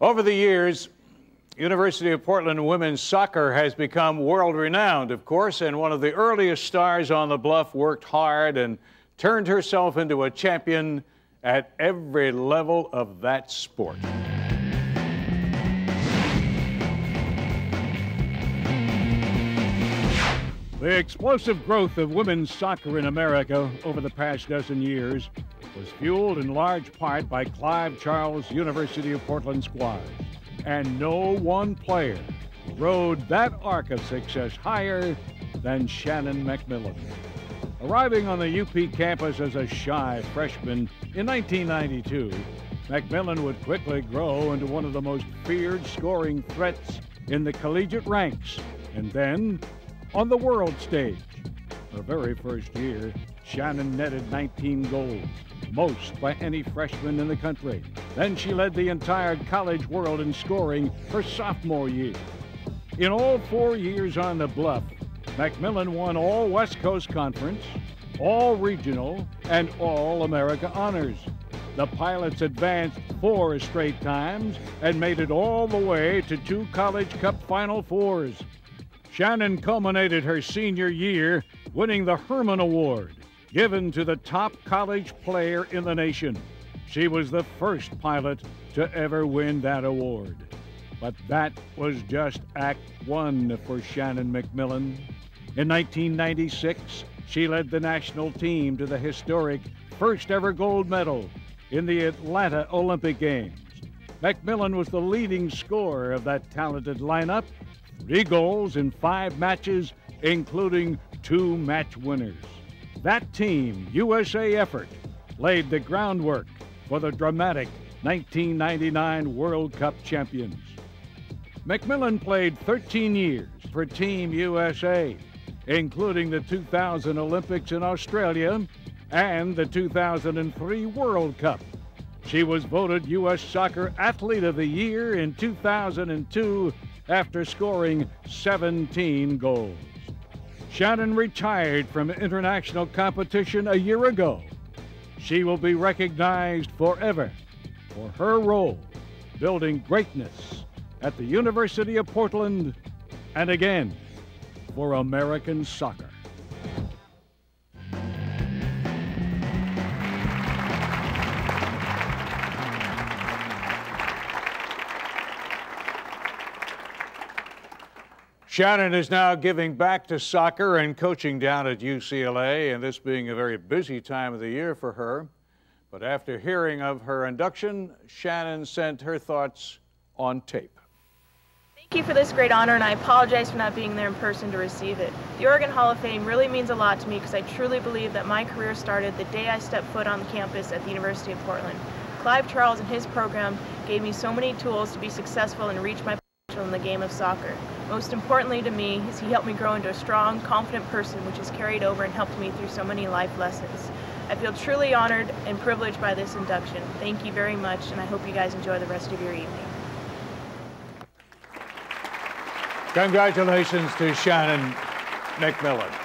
Over the years, University of Portland women's soccer has become world renowned, of course, and one of the earliest stars on the bluff worked hard and turned herself into a champion at every level of that sport. The explosive growth of women's soccer in America over the past dozen years was fueled in large part by Clive Charles University of Portland squad. And no one player rode that arc of success higher than Shannon MacMillan. Arriving on the UP campus as a shy freshman in 1992, MacMillan would quickly grow into one of the most feared scoring threats in the collegiate ranks, and then on the world stage. Her very first year, Shannon netted 19 goals, most by any freshman in the country. Then she led the entire college world in scoring her sophomore year. In all four years on the bluff, MacMillan won all West Coast Conference, all regional, and all America honors. The Pilots advanced four straight times and made it all the way to two College Cup Final Fours. Shannon culminated her senior year winning the Hermann Award, given to the top college player in the nation. She was the first pilot to ever win that award. But that was just Act One for Shannon MacMillan. In 1996, she led the national team to the historic first ever gold medal in the Atlanta Olympic Games. MacMillan was the leading scorer of that talented lineup three goals in five matches, including two match winners. That team, USA effort, laid the groundwork for the dramatic 1999 World Cup champions. MacMillan played 13 years for Team USA, including the 2000 Olympics in Australia and the 2003 World Cup. She was voted U.S. Soccer Athlete of the Year in 2002 after scoring 17 goals. Shannon retired from international competition a year ago. She will be recognized forever for her role building greatness at the University of Portland and again for American soccer. Shannon is now giving back to soccer and coaching down at UCLA, and this being a very busy time of the year for her. But after hearing of her induction, Shannon sent her thoughts on tape. Thank you for this great honor, and I apologize for not being there in person to receive it. The Oregon Hall of Fame really means a lot to me because I truly believe that my career started the day I stepped foot on campus at the University of Portland. Clive Charles and his program gave me so many tools to be successful and reach my potential in the game of soccer. Most importantly to me is he helped me grow into a strong, confident person which has carried over and helped me through so many life lessons. I feel truly honored and privileged by this induction. Thank you very much, and I hope you guys enjoy the rest of your evening. Congratulations to Shannon MacMillan.